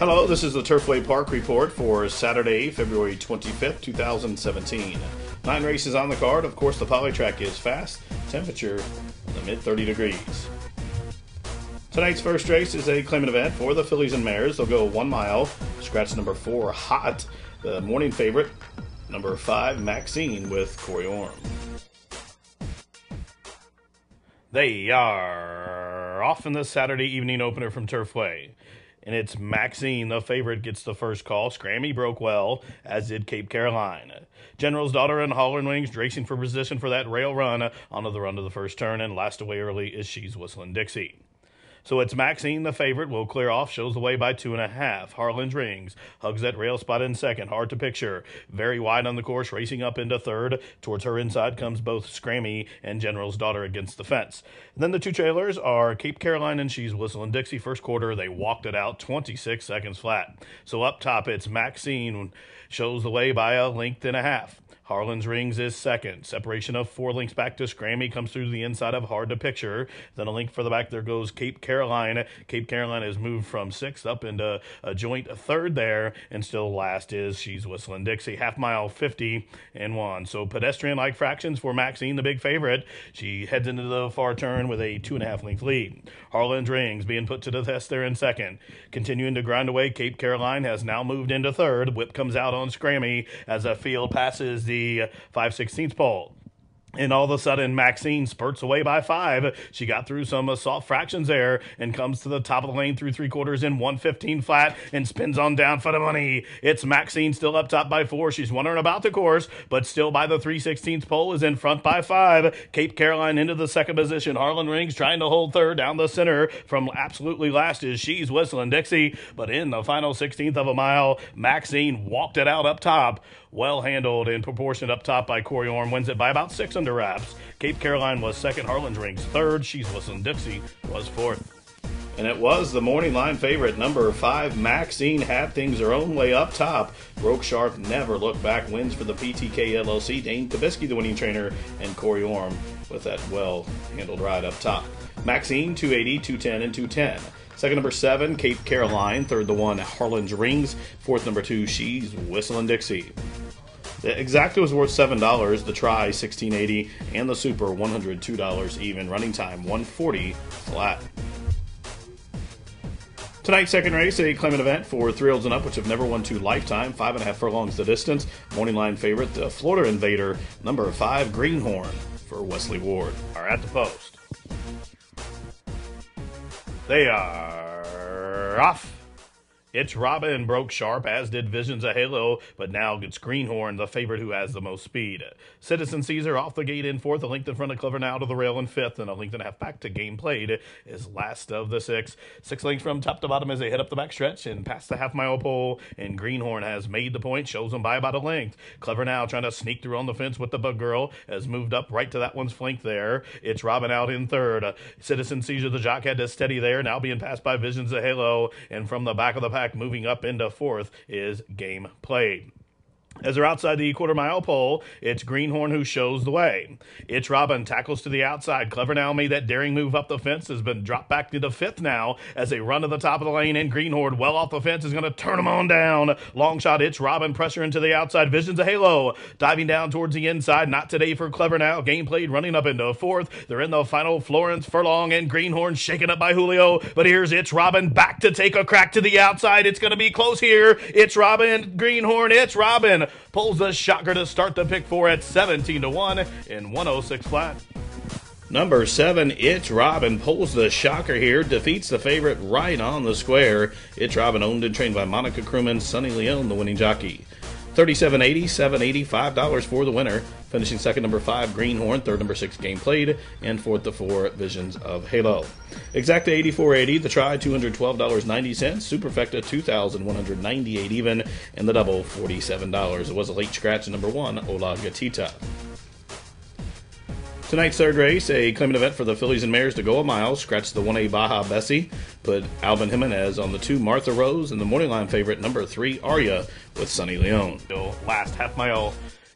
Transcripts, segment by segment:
Hello, this is the Turfway Park report for Saturday, February 25th, 2017. Nine races on the card. Of course, the polytrack is fast. Temperature in the mid 30 degrees. Tonight's first race is a claimant event for the fillies and mares. They'll go one mile. Scratch number four, Hot. The morning favorite, number five, Maxine with Corey Orm. They are off in the Saturday evening opener from Turfway and it's Maxine, the favorite, gets the first call. Scrammy broke well, as did Cape Caroline. General's daughter and Holler Wings racing for position for that rail run onto the run to the first turn, and last away early is She's Whistling Dixie. So it's Maxine, the favorite, will clear off, shows the way by two and a half. Harlan's Rings hugs that rail spot in second, hard to picture. Very wide on the course, racing up into third. Towards her inside comes both Scrammy and General's Daughter against the fence. And then the two trailers are Cape Caroline and She's Whistling Dixie. First quarter, they walked it out 26 seconds flat. So up top, it's Maxine shows the way by a length and a half. Harlan's Rings is second. Separation of four links back to Scrammy comes through the inside of Hard to Picture. Then a link for the back there goes Cape Caroline. Cape Caroline has moved from sixth up into a joint third there, and still last is She's Whistling Dixie. Half mile 50 and one. So pedestrian like fractions for Maxine, the big favorite. She heads into the far turn with a two and a half length lead. Harlan's Rings being put to the test there in second. Continuing to grind away, Cape Caroline has now moved into third. Whip comes out on Scrammy as a field passes the the 5 16th pole. And all of a sudden, Maxine spurts away by five. She got through some uh, soft fractions there and comes to the top of the lane through three quarters in 115 flat and spins on down for the money. It's Maxine still up top by four. She's wondering about the course, but still by the 316th pole is in front by five. Cape Caroline into the second position. Harlan Rings trying to hold third down the center from absolutely last is She's Whistling Dixie. But in the final 16th of a mile, Maxine walked it out up top. Well handled and proportioned up top by Corey Orm. Wins it by about six under wraps. Cape Caroline was second. Harlan's Rings third. She's Whistling Dixie was fourth. And it was the morning line favorite, number five, Maxine, had things her own way up top. Broke Sharp never looked back, wins for the PTK LLC. Dane Kobiskie, the winning trainer, and Corey Orm with that well handled ride up top. Maxine, 280, 210, and 210. Second number seven, Cape Caroline. Third, the one, Harlan's Rings. Fourth, number two, She's Whistling Dixie. The exacta was worth seven dollars. The try sixteen eighty, and the super one hundred two dollars even. Running time one forty flat. Tonight's second race, a claimant event for three olds and up, which have never won two lifetime. Five and a half furlongs the distance. Morning line favorite, the Florida Invader, number five, Greenhorn for Wesley Ward, are at the post. They are off. It's Robin broke sharp, as did Visions of Halo, but now gets Greenhorn, the favorite who has the most speed. Citizen Caesar off the gate in fourth, a length in front of Clever Now to the rail in fifth, and a length and a half back to Game Played is last of the six. Six lengths from top to bottom as they head up the back stretch and past the half mile pole, and Greenhorn has made the point, shows them by about a length. Clever Now trying to sneak through on the fence with the Bug Girl, has moved up right to that one's flank there. It's Robin out in third. Citizen Caesar, the jock, had to steady there, now being passed by Visions of Halo, and from the back of the pack, pack moving up into fourth is game played. As they're outside the quarter mile pole, it's Greenhorn who shows the way. It's Robin tackles to the outside. Clever now made that daring move up the fence, has been dropped back to the fifth now as they run to the top of the lane. And Greenhorn, well off the fence, is going to turn them on down. Long shot, it's Robin, pressure into the outside. Visions of Halo diving down towards the inside. Not today for Clever now. Game played, running up into fourth. They're in the final Florence Furlong and Greenhorn shaken up by Julio. But here's it's Robin back to take a crack to the outside. It's going to be close here. It's Robin, Greenhorn, it's Robin pulls the shocker to start the pick four at 17 to 1 in 106 flat. Number seven, It's Robin pulls the shocker here, defeats the favorite right on the square. It's Robin, owned and trained by Monica Crewman, Sonny Leon, the winning jockey. 37.80, 7.80, $5 for the winner. Finishing second, number five, Greenhorn. Third, number six, Game Played. And fourth, the four, Visions of Halo. Exacta 84.80, the try, $212.90. Superfecta, 2198 even. And the double, $47. It was a late scratch, number one, Ola Gatita. Tonight's third race, a claimant event for the fillies and mares to go a mile. Scratch the 1A Baja Bessie. Put Albin Jimenez on the two Martha Rose and the morning line favorite number three Aria with Sonny Leon. Last half mile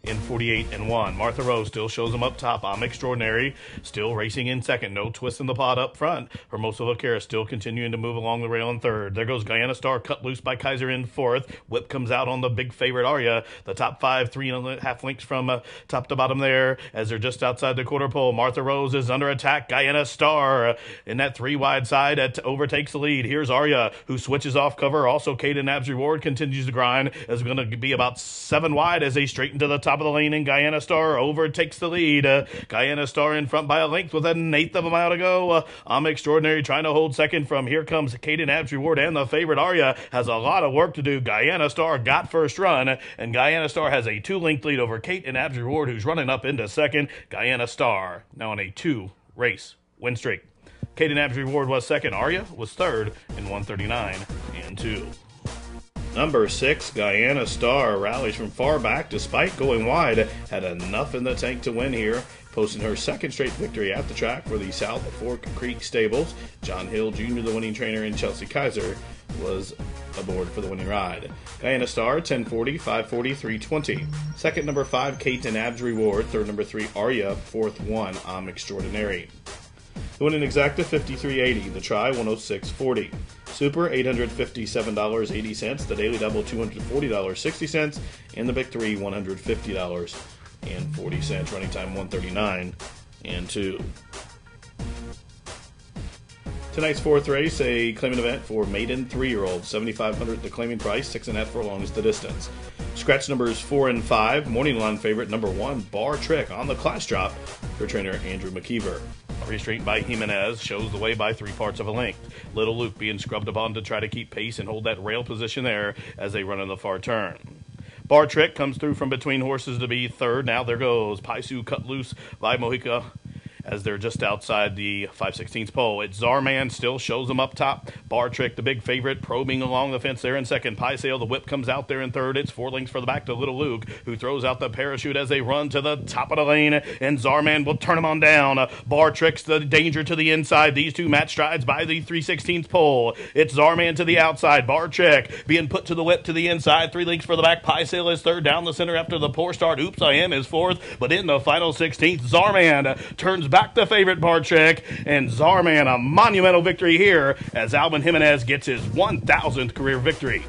in 48 and 1. Martha Rose still shows them up top. I'm extraordinary, still racing in second. No twist in the pot up front. Hermosa Vaquera still continuing to move along the rail in third. There goes Guyana Star cut loose by Keiser in fourth. Whip comes out on the big favorite Aria. The top five, three and a half links from uh, top to bottom there as they're just outside the quarter pole. Martha Rose is under attack. Guyana Star in that three wide side at, overtakes the lead. Here's Aria who switches off cover. Also, Caden Abs Reward continues to grind. Is going to be about seven wide as they straighten to the top of the lane. And Guyana Star overtakes the lead. Uh, Guyana Star in front by a length with an eighth of a mile to go. Uh, I'm extraordinary trying to hold second from here comes Caden Abs Reward and the favorite Aria has a lot of work to do. Guyana Star got first run and Guyana Star has a two length lead over Kate and Abs Reward who's running up into second. Guyana Star now on a two race win streak. Caden Abs Reward was second. Aria was third in 139 and 2. Number six, Guyana Star rallies from far back despite going wide. Had enough in the tank to win here, posting her second straight victory at the track for the South Fork Creek Stables. John Hill Jr., the winning trainer, and Chelsey Keiser was aboard for the winning ride. Guyana Star, 1040, 540, 320. Second, number five, Kate and Abs Reward. Third, number three, Aria. Fourth, one, I'm Extraordinary. The winning exacta, 5380. The try, 10640. Super, $857.80. The daily double, $240.60. And the big three, $150.40. Running time, 139 and 2. Tonight's fourth race, a claiming event for maiden three-year-old, 7,500 the claiming price, six and a half furlongs the distance. Scratch numbers four and five. Morning line favorite number one, Bar Trick on the class drop for trainer Andrew McKeever. Restraint by Jimenez shows the way by three parts of a length. Little Luke being scrubbed upon to try to keep pace and hold that rail position there as they run in the far turn. Bar Trick comes through from between horses to be third. Now there goes Paisu cut loose by Mojica as they're just outside the 516th pole. It's Zarman still shows them up top. Bar Trick, the big favorite, probing along the fence there in second. Pie Sale, the whip comes out there in third. It's four links for the back to Little Luke, who throws out the parachute as they run to the top of the lane. And Zarman will turn him on down. Uh, bar Trick's the danger to the inside. These two match strides by the 316th pole. It's Zarman to the outside. Bar Trick being put to the whip to the inside. Three links for the back. Pie Sale is third down the center after the poor start. Oops, I am is fourth. But in the final 16th, Zarman turns back the favorite Bar Trick, and Zarman a monumental victory here as Albin Jimenez gets his 1,000th career victory.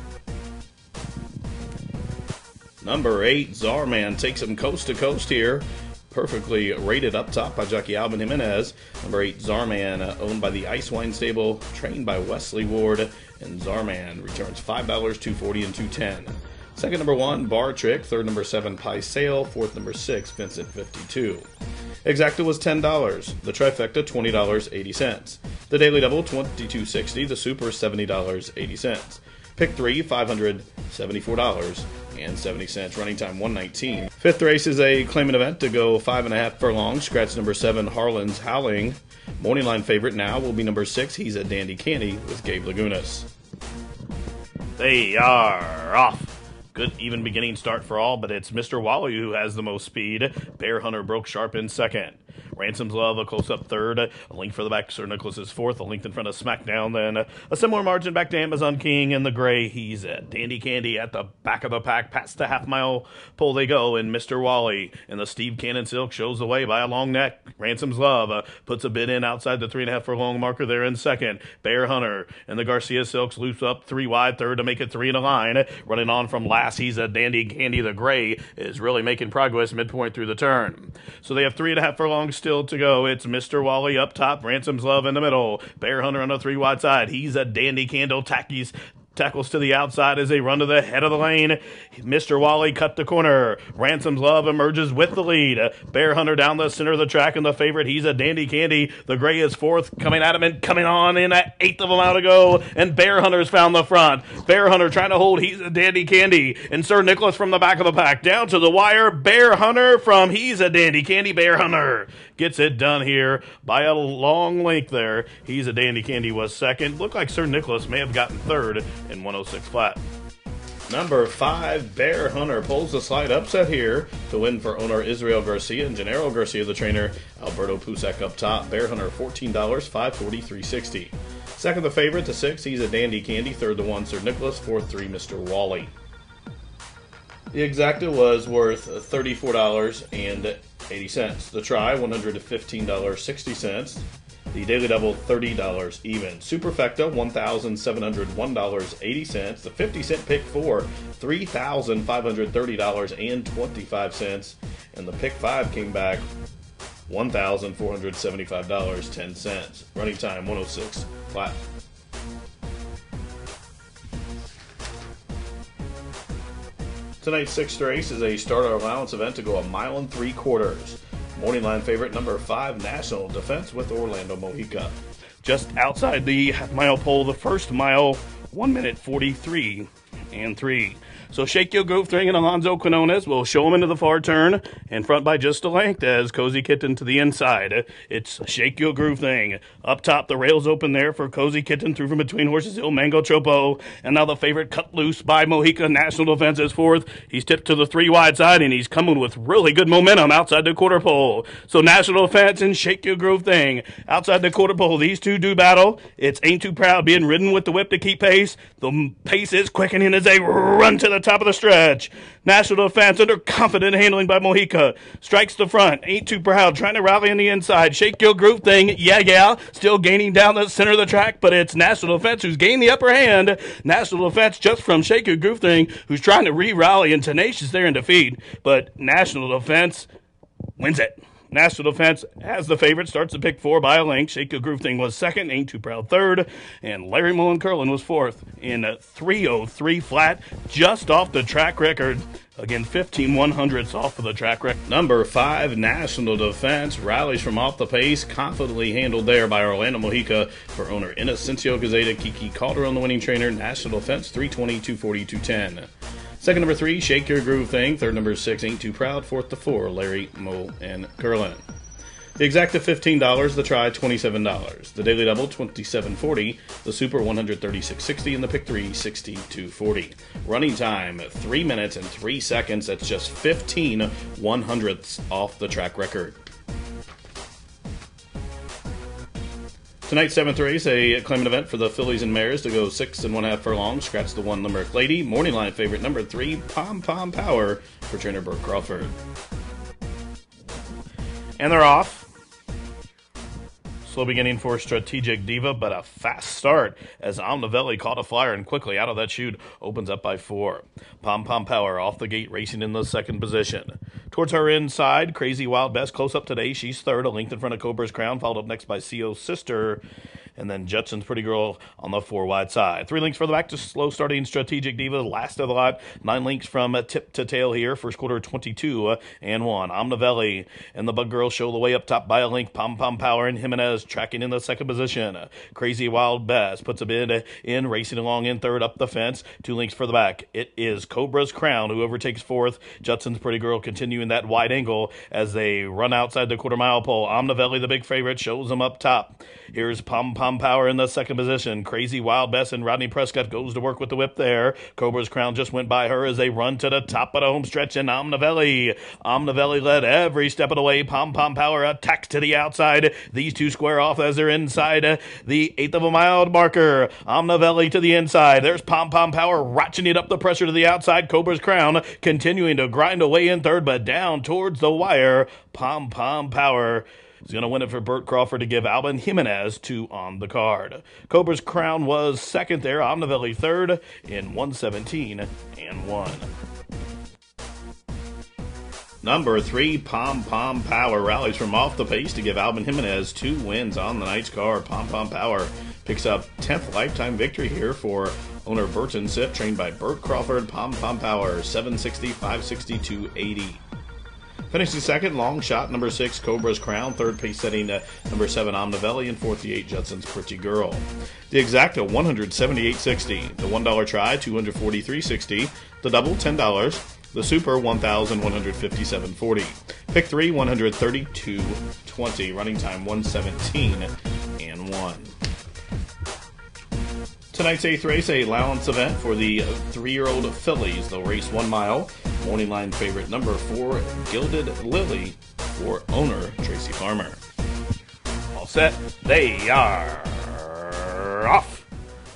Number eight, Zarman takes him coast to coast here. Perfectly rated up top by jockey Albin Jimenez. Number eight, Zarman, uh, owned by the Ice Wine Stable, trained by Wesley Ward. And Zarman returns $5, 240 and 210 Second number one, Bar Trick. Third number seven, Pie Sale. Fourth number six, Vincent 52. Exacta was $10. The trifecta, $20.80. The daily double, $22.60. The super, $70.80. Pick three, $574.70. Running time, 119. Fifth race is a claimant event to go five and a half furlongs. Scratch number seven, Harlan's Howling. Morning line favorite now will be number six. He's a Dandy Candy with Gabe Lagunas. They are off. Good even beginning start for all, but it's Mr. Wally who has the most speed. Bear Hunter broke sharp in second. Ransom's Love, a close up third. A link for the back, Sir Nicholas is fourth. A length in front of SmackDown. Then a similar margin back to Amazon King and the Gray. He's at Dandy Candy at the back of the pack. Past the half mile pole they go. And Mr. Wally and the Steve Cannon Silk shows the way by a long neck. Ransom's Love uh, puts a bit in outside the three and a half furlong marker there in second. Bear Hunter and the Garcia Silks loops up three wide, third to make it three in a line. Running on from last, he's a Dandy Candy. The Gray is really making progress midpoint through the turn. So they have three and a half furlongs still to go. It's Mr. Wally up top, Ransom's Love in the middle, Bear Hunter on the three wide side. He's a dandy candle. Tacky's Tackles to the outside as they run to the head of the lane. Mr. Wally cut the corner. Ransom's Love emerges with the lead. Bear Hunter down the center of the track and the favorite. He's a dandy candy. The gray is fourth, coming at him and coming on in at eighth of a mile to go. And Bear Hunter's found the front. Bear Hunter trying to hold. He's a dandy candy. And Sir Nicholas from the back of the pack down to the wire. Bear Hunter from He's a dandy candy. Bear Hunter gets it done here by a long length there. He's a dandy candy was second. Looked like Sir Nicholas may have gotten third in 106 flat. Number five, Bear Hunter pulls the slight upset here to win for owner Israel Garcia and Gennaro Garcia, the trainer Alberto Pusac up top. Bear Hunter $14, 540 360 Second, the favorite, the six, he's a dandy candy. Third, the one, Sir Nicholas. Fourth, three, Mr. Wally. The exacta was worth $34.80. The try, $115.60. The daily double, $30 even. Superfecta, $1,701.80. The 50 cent pick four, $3,530.25. And the pick five came back $1,475.10. Running time 106 flat. Tonight's sixth race is a starter allowance event to go a mile and three quarters. Morning line favorite number five, National Defense with Orlando Mojica. Just outside the mile pole, the first mile, 1 minute 43 and 3. So Shake Your Groove Thing and Alonzo Quinones will show him into the far turn and front by just a length as Cozy Kitten to the inside. It's Shake Your Groove Thing. Up top, the rails open there for Cozy Kitten through from between Horses Hill, Mango Chopo. And now the favorite cut loose by Mojica National Defense is fourth. He's tipped to the three wide side and he's coming with really good momentum outside the quarter pole. So National Defense and Shake Your Groove Thing outside the quarter pole. These two do battle. It's Ain't Too Proud being ridden with the whip to keep pace. The pace is quickening as they run to the top of the stretch. National Defense under confident handling by Mojica. Strikes the front. Ain't too proud. Trying to rally on the inside. Shake your groove thing. Yeah, yeah. Still gaining down the center of the track, but it's National Defense who's gained the upper hand. National Defense just from Shake Your Groove thing who's trying to re-rally and tenacious there in defeat. But National Defense wins it. National Defense as the favorite, starts the pick four by a length. Shake a Groove Thing was second, Ain't Too Proud third, and Larry Mullen Curlin was fourth in 303 flat, just off the track record. Again, 15 100s off of the track record. Number five, National Defense rallies from off the pace, confidently handled there by Orlando Mojica for owner Inocencio Gazeta, Kiki Calderon, the winning trainer. National Defense 320, 240, 210. Second number three, Shake Your Groove Thing. Third number six, Ain't Too Proud. Fourth to four, Larry, Mole, and Curlin. The exacta $15, the try $27. The daily double $27.40, the super $136.60, and the pick three $62.40. Running time 3 minutes and 3 seconds. That's just 15 one hundredths off the track record. Tonight's seventh race, a claimant event for the fillies and mares to go six and one half furlong. Scratch the one number lady. Morning line favorite number three, Pom Pom Power for trainer Burt Crawford. And they're off. Slow beginning for Strategic Diva, but a fast start as Omnivelli caught a flyer and quickly out of that chute opens up by four. Pom Pom Power off the gate racing in the second position. Towards her inside, Crazy Wild Best close up today. She's third, a length in front of Cobra's Crown, followed up next by CO's sister and then Judson's Pretty Girl on the four wide side. Three links for the back to slow starting Strategic Diva, last of the lot. Nine links from uh, tip to tail here, first quarter 22 uh, and one. Omnivelli and the Bug Girl show the way up top by a link. Pom Pom Power and Jimenez tracking in the second position. Crazy Wild Best puts a bid in, racing along in third up the fence. Two links for the back. It is Cobra's Crown who overtakes fourth. Judson's Pretty Girl continuing that wide angle as they run outside the quarter mile pole. Omnivelli, the big favorite, shows them up top. Here's Pom Pom Pom Power in the second position. Crazy Wild Bess and Rodney Prescott goes to work with the whip there. Cobra's Crown just went by her as they run to the top of the home stretch in Omnivelli. Omnivelli led every step of the way. Pom Pom Power attacks to the outside. These two square off as they're inside the eighth of a mile marker. Omnivelli to the inside. There's Pom Pom Power ratcheting up the pressure to the outside. Cobra's Crown continuing to grind away in third, but down towards the wire. Pom Pom Power He's going to win it for Burt Crawford to give Albin Jimenez two on the card. Cobra's Crown was second there, Omnivelli third in 117 and 1. Number three, Pom Pom Power rallies from off the pace to give Albin Jimenez two wins on the night's card. Pom Pom Power picks up 10th lifetime victory here for owner Burton Sip, trained by Burt Crawford. Pom Pom Power 760, 560, 280. Finishing second, long shot number six, Cobra's Crown. Third pace setting uh, number seven, Omnivelli. And fourth, the eight, Judson's Pretty Girl. The exacta, 178.60. The $1 try, 243.60. The double, $10. The super, 1,157.40. Pick three, 132.20. Running time, 117 and 1. Tonight's eighth race, a allowance event for the three-year-old fillies. They'll race one mile. Morning line favorite number four, Gilded Lily, for owner Tracy Farmer. All set. They are off.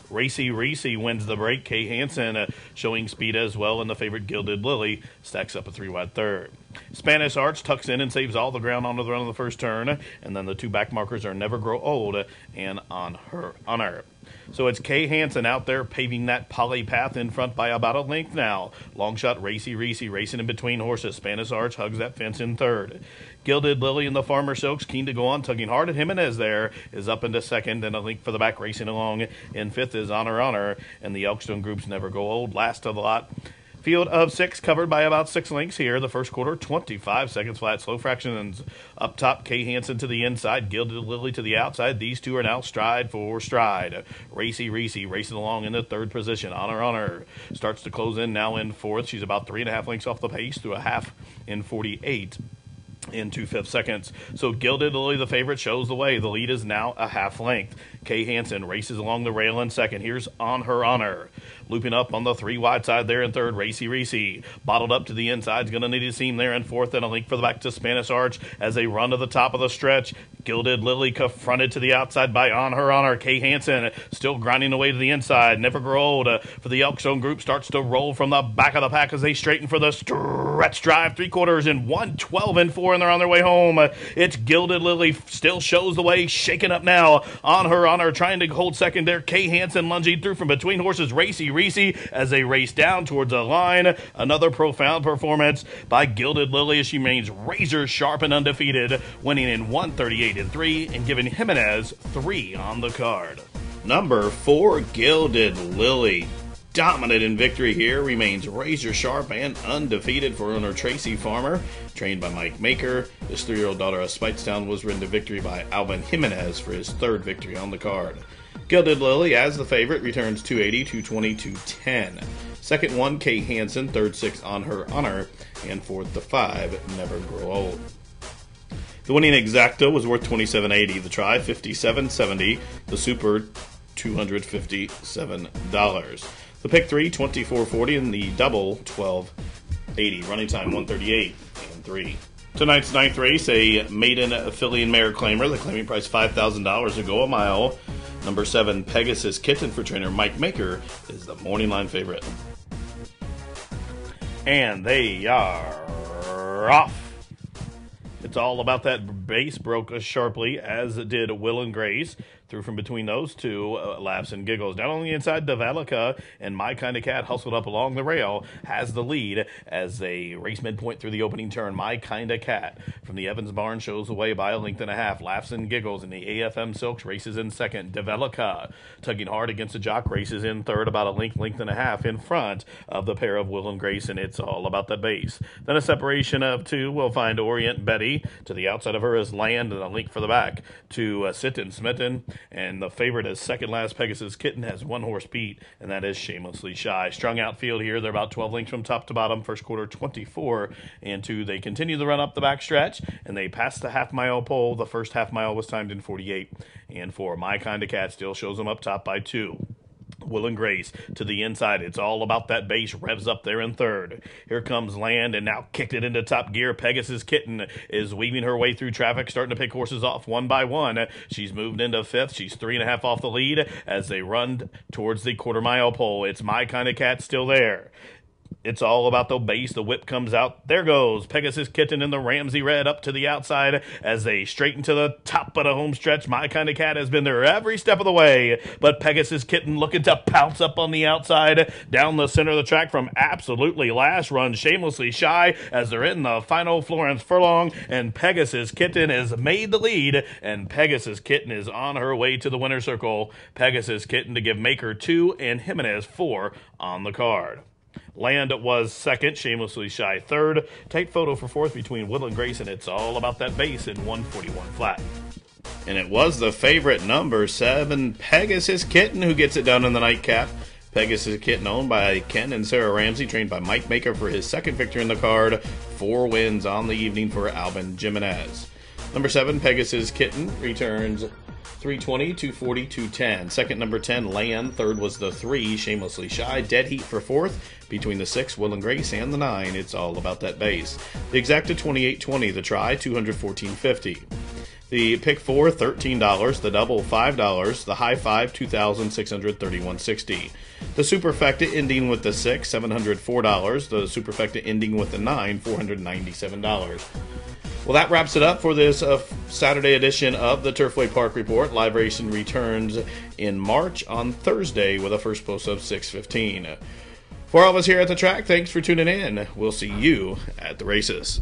Racy Reese wins the break. Kay Hansen uh, showing speed as well, and the favorite Gilded Lily stacks up a three wide third. Spanish Arch tucks in and saves all the ground onto the run of the first turn, and then the two back markers are Never Grow Old and On Her Honor. So it's Kay Hansen out there paving that poly path in front by about a length now. Long shot Racy Reese racing in between horses. Spanish Arch hugs that fence in third. Gilded Lily and the Farmer Silks keen to go on, tugging hard at Jimenez there is up into second, and a link for the back racing along in fifth is On Her Honor, and the Elkstone groups never go old. Last of the lot. Field of six covered by about six lengths here. The first quarter, 25 seconds flat. Slow fractions up top. Kay Hansen to the inside. Gilded Lily to the outside. These two are now stride for stride. Racy Reese racing along in the third position. On Her Honor starts to close in now in fourth. She's about three and a half lengths off the pace through a half in 48 in two fifth seconds. So Gilded Lily, the favorite, shows the way. The lead is now a half length. Kay Hansen races along the rail in second. Here's On Her Honor. Looping up on the three wide side there in third, Racy Reese. Bottled up to the inside, is going to need a seam there in fourth, and a link for the back to Spanish Arch as they run to the top of the stretch. Gilded Lily confronted to the outside by On Her Honor. Kay Hansen still grinding away to the inside. Never Grow Old uh, for the Elkstone group starts to roll from the back of the pack as they straighten for the stretch drive. Three quarters in 112 and 4, and they're on their way home. Uh, it's Gilded Lily still shows the way, shaking up now. On Her Honor trying to hold second there. Kay Hansen lunging through from between horses. Racy Reese as they race down towards the line. Another profound performance by Gilded Lily as she remains razor sharp and undefeated, winning in 138 and 3 and giving Jimenez 3 on the card. Number 4, Gilded Lily. Dominant in victory here, remains razor sharp and undefeated for owner Tracy Farmer. Trained by Mike Maker, his three year old daughter of Speightstown was ridden to victory by Albin Jimenez for his third victory on the card. Gilded Lily, as the favorite, returns 280, 220, 210. Second one, Kay Hansen. Third, six on her honor. And fourth, the five, Never Grow Old. The winning exacto was worth 27.80. The try 57.70. The super 257 dollars. The pick three 24.40 and the double 12.80. Running time 138 and three. Tonight's ninth race, a maiden filly and mare claimer. The claiming price $5,000 to go a mile. Number seven, Pegasus Kitten for trainer Mike Maker is the morning line favorite. And they are off. It's all about that base broke sharply, as did Will and Grace. Through from between those two, uh, laughs and giggles. Down on the inside, Devalica and My Kind of Cat hustled up along the rail, has the lead as they race midpoint through the opening turn. My Kind of Cat from the Evans Barn shows away by a length and a half. Laughs and giggles, and the AFM Silks races in second. Devalica tugging hard against the Jock races in third, about a length, length and a half in front of the pair of Will and Grace, and it's all about the base. Then a separation of two will find Orient Betty. To the outside of her is Land, and a link for the back to uh, Sitten Smitten and the favorite is second last Pegasus Kitten has one horse beat, and that is Shamelessly Shy. Strung out field here. They're about 12 lengths from top to bottom. First quarter 24 and 2. They continue the run up the back stretch, and they pass the half mile pole. The first half mile was timed in 48 and 4. My Kind of Cat still shows them up top by 2. Will and Grace to the inside. It's all about that base. Revs up there in third. Here comes Land and now kicked it into top gear. Pegasus Kitten is weaving her way through traffic, starting to pick horses off one by one. She's moved into fifth. She's three and a half off the lead as they run towards the quarter mile pole. It's my kind of cat still there. It's all about the base. The whip comes out. There goes Pegasus Kitten in the Ramsey Red up to the outside as they straighten to the top of the home stretch. My kind of cat has been there every step of the way, but Pegasus Kitten looking to pounce up on the outside down the center of the track from absolutely last run, shamelessly shy as they're in the final Florence furlong, and Pegasus Kitten has made the lead, and Pegasus Kitten is on her way to the winner's circle. Pegasus Kitten to give Maker two and Jimenez four on the card. Land was second, shamelessly shy third. Tight photo for fourth between Will and Grace, and it's all about that base in 141 flat. And it was the favorite number seven, Pegasus Kitten, who gets it done in the nightcap. Pegasus Kitten owned by Ken and Sarah Ramsey, trained by Mike Maker for his second victory in the card. Four wins on the evening for Albin Jimenez. Number seven, Pegasus Kitten, returns 320, 240, 210. Second, number 10, Land. Third was the 3, Shamelessly Shy. Dead Heat for fourth. Between the 6, Will and Grace, and the 9, it's all about that base. The exacta 2820, the try, 214.50. The pick four, $13. The double, $5. The high five, $2,631.60. The superfecta ending with the six, $704. The superfecta ending with the nine, $497. Well, that wraps it up for this uh, Saturday edition of the Turfway Park Report. Live racing returns in March on Thursday with a first post of 6:15. For all of us here at the track, thanks for tuning in. We'll see you at the races.